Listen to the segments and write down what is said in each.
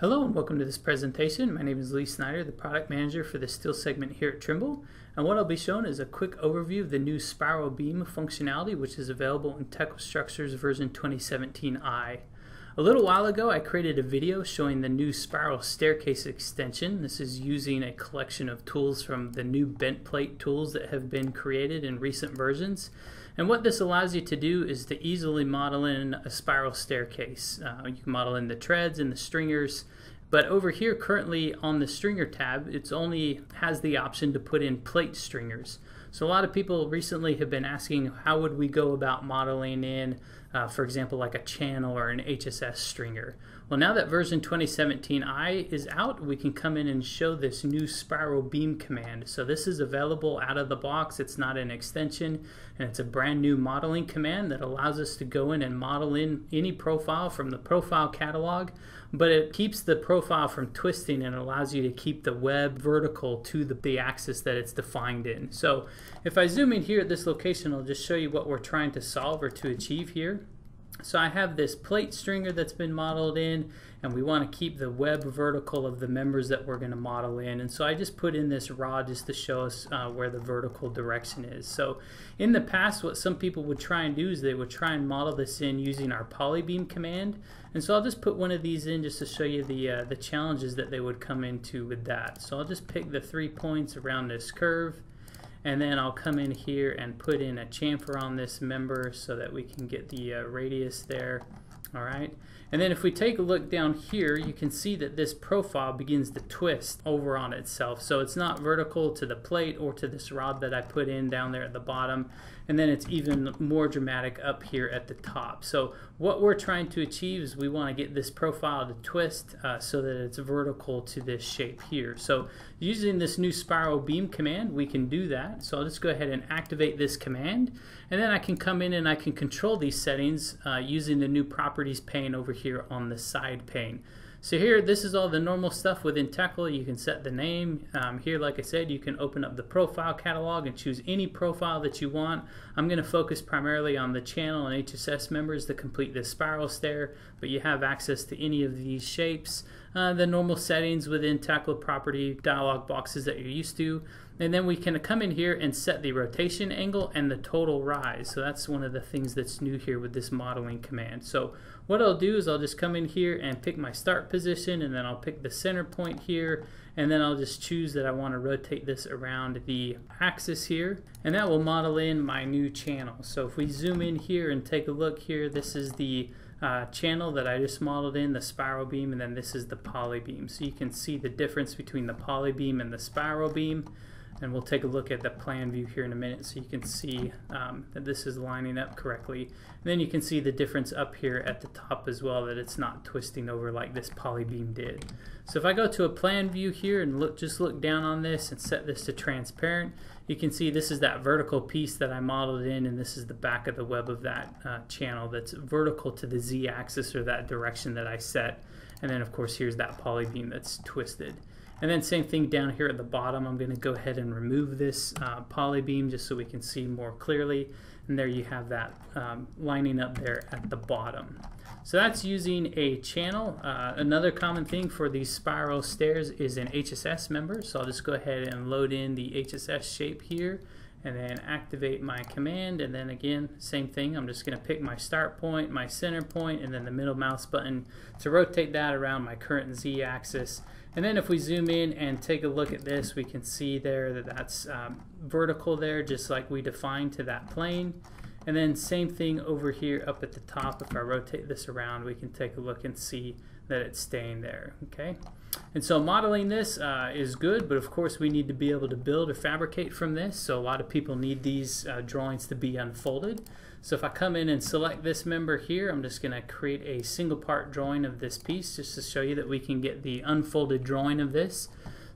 Hello and welcome to this presentation. My name is Lee Snyder, the product manager for the steel segment here at Trimble. And what I'll be showing is a quick overview of the new spiral beam functionality, which is available in Tekla Structures version 2017i. A little while ago, I created a video showing the new spiral staircase extension. This is using a collection of tools from the new bent plate tools that have been created in recent versions. And what this allows you to do is to easily model in a spiral staircase. Uh, you can model in the treads and the stringers, but over here currently on the stringer tab, it's only has the option to put in plate stringers. So a lot of people recently have been asking how would we go about modeling in, uh, for example, like a channel or an HSS stringer. Well, now that version 2017i is out, we can come in and show this new spiral beam command. So this is available out of the box. It's not an extension, and it's a brand new modeling command that allows us to go in and model in any profile from the profile catalog, but it keeps the profile from twisting and allows you to keep the web vertical to the, the axis that it's defined in. So if I zoom in here at this location, I'll just show you what we're trying to solve or to achieve here. So I have this plate stringer that's been modeled in and we want to keep the web vertical of the members that we're going to model in and so I just put in this rod just to show us uh, where the vertical direction is. So in the past what some people would try and do is they would try and model this in using our polybeam command and so I'll just put one of these in just to show you the, uh, the challenges that they would come into with that. So I'll just pick the three points around this curve and then I'll come in here and put in a chamfer on this member so that we can get the uh, radius there. All right? And then if we take a look down here you can see that this profile begins to twist over on itself. So it's not vertical to the plate or to this rod that I put in down there at the bottom and then it's even more dramatic up here at the top. So what we're trying to achieve is we want to get this profile to twist uh, so that it's vertical to this shape here. So using this new spiral beam command we can do that. So I'll just go ahead and activate this command and then I can come in and I can control these settings uh, using the new properties pane over here on the side pane. So here, this is all the normal stuff within Tekla. You can set the name. Um, here, like I said, you can open up the profile catalog and choose any profile that you want. I'm going to focus primarily on the channel and HSS members that complete this spiral stair, but you have access to any of these shapes. Uh, the normal settings within Tekla property dialog boxes that you're used to. And then we can come in here and set the rotation angle and the total rise. So that's one of the things that's new here with this modeling command. So what I'll do is I'll just come in here and pick my start position and then I'll pick the center point here and then I'll just choose that I want to rotate this around the axis here and that will model in my new channel. So if we zoom in here and take a look here, this is the uh, channel that I just modeled in, the spiral beam, and then this is the poly beam. So you can see the difference between the poly beam and the spiral beam and we'll take a look at the plan view here in a minute so you can see um, that this is lining up correctly. And then you can see the difference up here at the top as well that it's not twisting over like this polybeam did. So if I go to a plan view here and look, just look down on this and set this to transparent, you can see this is that vertical piece that I modeled in and this is the back of the web of that uh, channel that's vertical to the z-axis or that direction that I set. And then of course here's that polybeam that's twisted. And then same thing down here at the bottom, I'm going to go ahead and remove this uh, poly beam just so we can see more clearly. And there you have that um, lining up there at the bottom. So that's using a channel. Uh, another common thing for these spiral stairs is an HSS member. So I'll just go ahead and load in the HSS shape here and then activate my command and then again same thing. I'm just going to pick my start point my center point and then the middle mouse button to rotate that around my current Z axis. And then if we zoom in and take a look at this we can see there that that's um, vertical there just like we defined to that plane and then same thing over here up at the top if I rotate this around we can take a look and see that it's staying there okay and so modeling this uh, is good, but of course we need to be able to build or fabricate from this. So a lot of people need these uh, drawings to be unfolded. So if I come in and select this member here, I'm just going to create a single part drawing of this piece just to show you that we can get the unfolded drawing of this.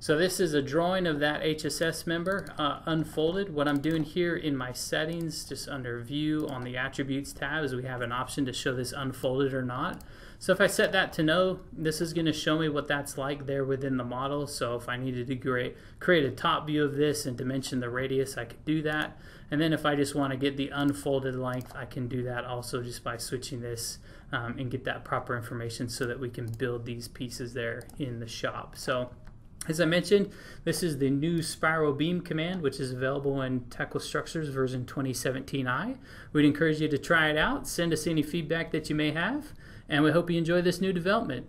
So this is a drawing of that HSS member uh, unfolded. What I'm doing here in my settings, just under view on the attributes tab, is we have an option to show this unfolded or not. So if I set that to no, this is going to show me what that's like there within the model. So if I needed to create, create a top view of this and dimension the radius, I could do that. And then if I just want to get the unfolded length, I can do that also just by switching this um, and get that proper information so that we can build these pieces there in the shop. So as I mentioned, this is the new Spiral Beam command, which is available in Tekla Structures version 2017i. We'd encourage you to try it out, send us any feedback that you may have, and we hope you enjoy this new development.